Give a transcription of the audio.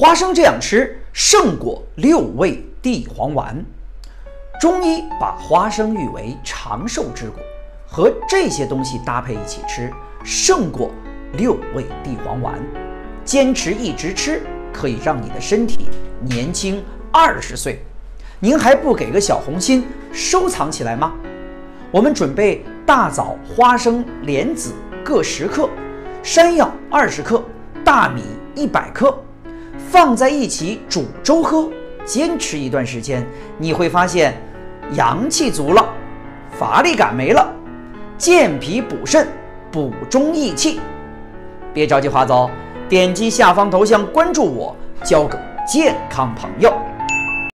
花生这样吃胜过六味地黄丸。中医把花生誉为长寿之果，和这些东西搭配一起吃，胜过六味地黄丸。坚持一直吃，可以让你的身体年轻二十岁。您还不给个小红心收藏起来吗？我们准备大枣、花生、莲子各十克，山药二十克，大米一百克，放在一起煮粥喝。坚持一段时间，你会发现阳气足了，乏力感没了，健脾补肾，补中益气。别着急划走，点击下方头像关注我，交个健康朋友。